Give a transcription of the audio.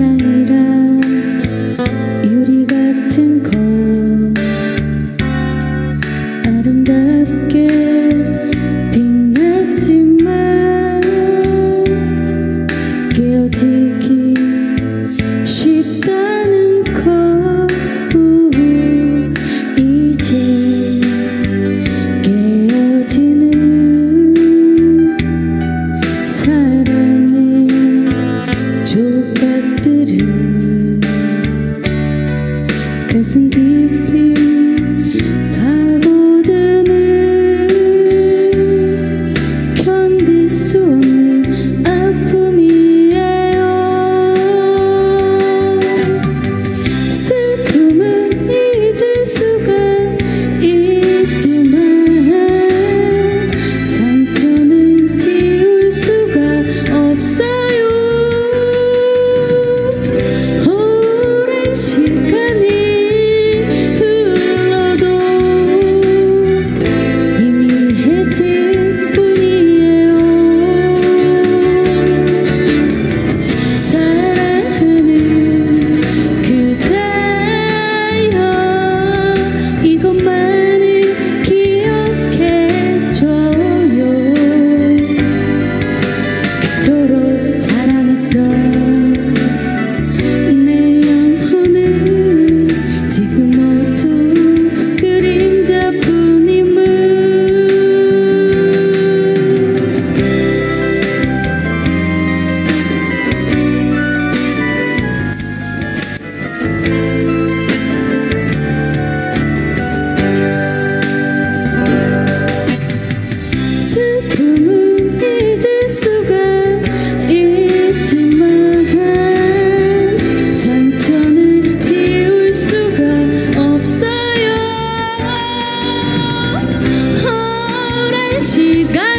사랑이란 유리 같은 것 아름답게 시간